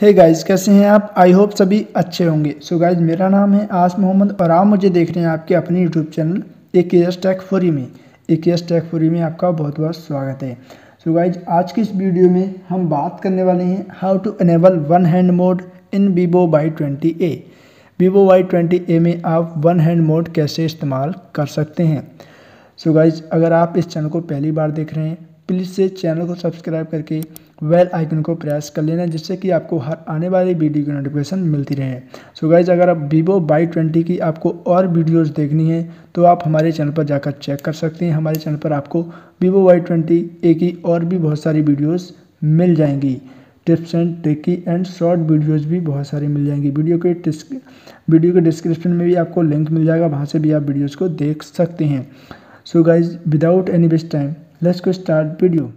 हे hey guys कैसे हैं आप? आई होप सभी अच्छे होंगे। सो so गाइज़ मेरा नाम है आस मोहम्मद और आप मुझे देख रहे हैं आपके अपने यूट्यूब चैनल ए के एस टैक फोरी में। ए के एस टैक फोरी में आपका बहुत बहुत स्वागत है। सो so गाइज़ आज की इस वीडियो में हम बात करने वाले हैं how to enable one hand mode in Vivo Y twenty A Vivo Y twenty A में आप वन हैंड मोड कैसे इस्तेमाल कर सकते हैं? सो so गाइज़ अगर आप इस चैनल को पहली बार देख रहे हैं प्लीज़ से चैनल को सब्सक्राइब करके वेल आइकन को प्रेस कर लेना जिससे कि आपको हर आने वाली वीडियो की नोटिफिकेशन मिलती रहे। सो so गाइज़ अगर आप वीवो बाई ट्वेंटी की आपको और वीडियोस देखनी है तो आप हमारे चैनल पर जाकर चेक कर सकते हैं। हमारे चैनल पर आपको वीवो वाई ट्वेंटी ए की और भी बहुत सारी वीडियोज़ मिल जाएँगी। Tips and tricky and short videos भी बहुत सारी मिल जाएँगी। वीडियो के वीडियो के डिस्क्रिप्शन में भी आपको लिंक मिल जाएगा। वहाँ से भी आप वीडियोज़ को देख सकते हैं। So guys without any waste time let's को स्टार्ट वीडियो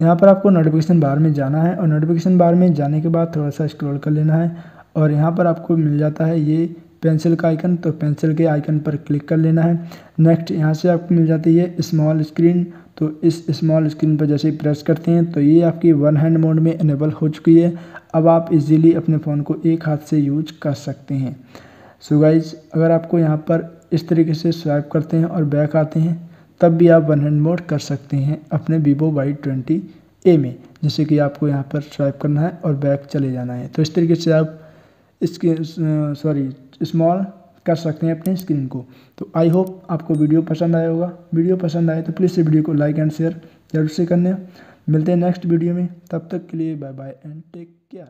यहाँ पर आपको नोटिफिकेशन बार में जाना है और नोटिफिकेशन बार में जाने के बाद थोड़ा सा स्क्रॉल कर लेना है और यहाँ पर आपको मिल जाता है ये पेंसिल का आइकन तो पेंसिल के आइकन पर क्लिक कर लेना है। नेक्स्ट यहाँ से आपको मिल जाती है स्मॉल स्क्रीन तो इस स्मॉल स्क्रीन पर जैसे प्रेस करते हैं तो ये आपकी वन हैंड मोड में इनेबल हो चुकी है। अब आप इजीली अपने फ़ोन को एक हाथ से यूज़ कर सकते हैं। सो so गाइज़ अगर आपको यहाँ पर इस तरीके से स्वाइप करते हैं और बैक आते हैं तब भी आप वन हैंड मोड कर सकते हैं अपने वीवो वाई ट्वेंटी ए में, जैसे कि आपको यहाँ पर स्वाइप करना है और बैक चले जाना है। तो इस तरीके से आप इसके सॉरी स्मॉल कर सकते हैं अपने स्क्रीन को। तो आई होप आपको वीडियो पसंद आया होगा। वीडियो पसंद आए तो प्लीज़ से वीडियो को लाइक एंड शेयर ज़रूर से करने। मिलते हैं नेक्स्ट वीडियो में। तब तक के लिए bye bye and take care